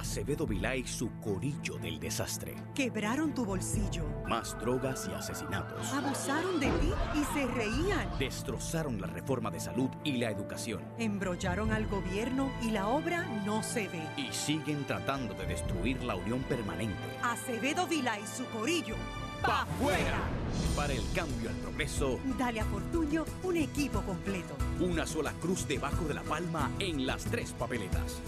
Acevedo Vilá y su corillo del desastre. Quebraron tu bolsillo. Más drogas y asesinatos. Abusaron de ti y se reían. Destrozaron la reforma de salud y la educación. Embrollaron al gobierno y la obra no se ve. Y siguen tratando de destruir la unión permanente. Acevedo Vilá y su corillo. ¡Pa' fuera! Para el cambio al progreso. Dale a Fortuño un equipo completo. Una sola cruz debajo de la palma en las tres papeletas.